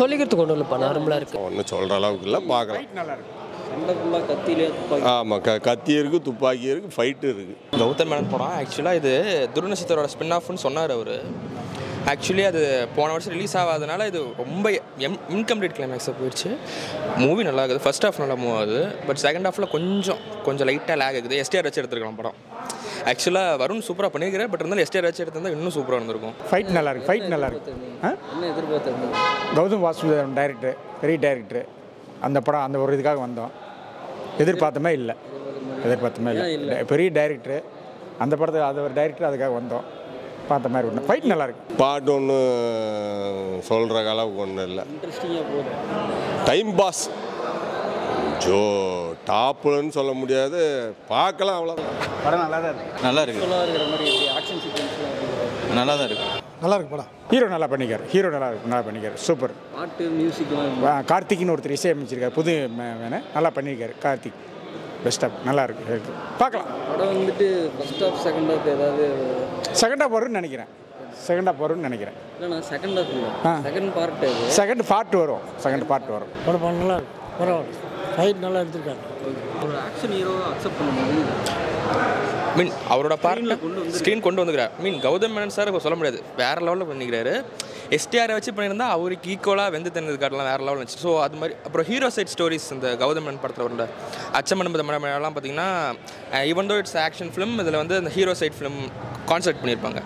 சொல்லிக்கிறதுக்கு ஒன்றும் இல்லைப்பா நார்மலாக இருக்குது ஒன்றும் சொல்கிற அளவுக்கு இல்லை பார்க்கலாம் நல்லா இருக்கும் ஆமாம் க கத்தி இருக்குது துப்பாக்கி இருக்குது ஃபைட்டு இருக்குது கௌதம் மேனன் படம் ஆக்சுவலாக இது துருநட்சத்திரோட ஸ்பின் ஆஃப்னு சொன்னார் அவர். ஆக்சுவலி அது போன வருஷம் ரிலீஸ் ஆகாதனால இது ரொம்ப எம் இன்கம்ப்ளீட் கிளைமேக்ஸாக போயிடுச்சு மூவி நல்லா இருக்குது. ஃபர்ஸ்ட் ஹாஃப் நல்லா மூவ் ஆகுது. பட் செகண்ட் ஹாஃபில் கொஞ்சம் கொஞ்சம் லைட்டாக லேக் ஆகுது. எஸ்டிஆர் வச்சு எடுத்துருக்கலாம் படம். ஆக்சுவலாக வருண் சூப்பராக பண்ணியிருக்கிறேன் பட் இருந்தாலும் எஸ்டிஆர் வச்சு எடுத்திருந்தா இன்னும் சூப்பராக இருந்திருக்கும். ஃபைட் நல்லா இருக்கு ஃபைட் நல்லா இருக்கு கௌதம் வாசுதேவன் டைரக்டர் பெரிய டைரக்டர் அந்த படம் அந்த ஒரு இதுக்காக வந்தோம். எதிர்பார்த்தமே இல்லை. எதிர்பார்த்தமே இல்லை. பெரிய டைரக்டர் அந்த படத்தை அது ஒரு டைரக்டர் அதுக்காக வந்தோம். பார்த்த மாதிரி ஒன்று ஃபைட் நல்லா இருக்கு பாட்டு ஒன்றும் சொல்கிற அளவுக்கு ஒன்றும் இல்லை. டைம் பாஸ் ஜோ டாப்புன்னு சொல்ல முடியாது. பார்க்கலாம் அவ்வளோதான் படம் நல்லா தான் இருக்கு. நல்லா இருக்கு. நல்லா தான் இருக்கு. நல்லா இருக்கு படம். ஹீரோ நல்லா பண்ணிக்கார். ஹீரோ நல்லா இருக்கு. நல்லா பண்ணிக்கார். சூப்பர் பாட்டு மியூசிக்லாம் ஆ, கார்த்திக்னு ஒருத்தர் இசையமைச்சிருக்காரு. புது மே- மேனு நல்லா பண்ணியிருக்காரு கார்த்திக். பெஸ்ட்டாக நல்லா இருக்கு. இருக்கு பார்க்கலாம். படம் வந்துட்டு ஃபர்ஸ்ட் ஹாஃப் செகண்ட் ஹாஃப் ஏதாவது செகண்ட் ஹாஃப் வரும்னு நினைக்கிறேன். செகண்ட் ஹாஃப் வரும்னு நினைக்கிறேன். செகண்ட் ஹாஃப் இல்லை. ஆ. செகண்ட் பார்ட் செகண்ட் பார்ட் வரும். செகண்ட் பார்ட் வரும். படம் நல்லா இருக்கு. பரவாயில்ல. ஃபைட் நல்லா முடியுது மீன் அவரோட பார்ட்டில் ஸ்க்ரீன் கொண்டு வந்துக்கிறார். மீன் கௌதம் மேனன் சார் இப்ப சொல்ல முடியாது. வேறு லெவலில் பண்ணிக்கிறாரு. எஸ்டிஆரை வச்சு பண்ணியிருந்தா அவருக்கு ஈக்குவலாக வெந்து தந்தது காட்டலாம் வேறு லெவலில் இருந்துச்சு ஸோ அது மாதிரி அப்புறம் ஹீரோ சைட் ஸ்டோரிஸ் இந்த கௌதம் மேனன் படத்தில் வந்த அச்சமன்பத மழமெல்லாம் பார்த்தீங்கன்னா even though it's action film இதில் வந்து அந்த ஹீரோ சைட் ஃபிலிம் கான்செப்ட் பண்ணியிருப்பாங்க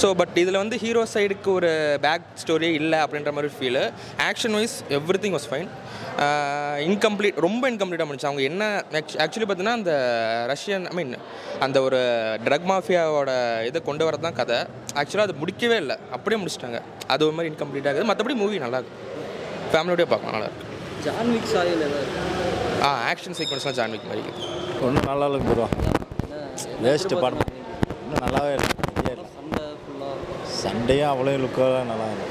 ஸோ பட் இதில் வந்து ஹீரோ சைடுக்கு ஒரு பேக் ஸ்டோரியே இல்லை அப்படின்ற மாதிரி feel action wise everything was fine incomplete ரொம்ப இன்கம்ப்ளீட்டாக முடிச்சு அவங்க என்ன ஆக்சுவலி பார்த்தீங்கன்னா அந்த ரஷ்யன் ஐ மீன் அந்த ஒரு ட்ரக் மாஃபியாவோட இதை கொண்டு வரது தான் கதை. ஆக்சுவலாக அது முடிக்கவே இல்லை. அப்படியே முடிச்சிட்டாங்க. அது ஒரு மாதிரி இன்கம்ப்ளீட் ஆகுது மற்றபடி மூவி நல்லா இருக்கு. ஃபேமிலியோடய பார்க்கலாம். நல்லா இருக்கு. ஜான்விக் சாயல் ஆ ஆக்ஷன் சீக்வன்ஸ்லாம் ஜான்விக் மாதிரி இருக்குது ஒன்றும் நல்லா இருக்கு ப்ரோ வேஸ்ட்டு படம். இன்னும் நல்லாவே இல்லை. சண்டை ஃபுல்லாக சண்டையும் அவ்வளோ லுக்காக நல்லா இல்லை.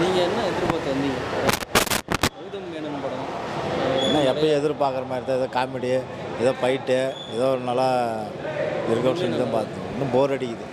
நீங்கள் என்ன எதிர்பார்த்து வந்தீங்க? கௌதம் மேனன் படம். ஏன்னா எப்பயும் எதிர்பார்க்குற மாதிரி தான் ஏதோ காமெடி ஏதோ ஃபைட்டு ஏதோ ஒரு நல்லா இருக்க தான் பார்த்தோம் இன்னும் போர் அடிக்குது.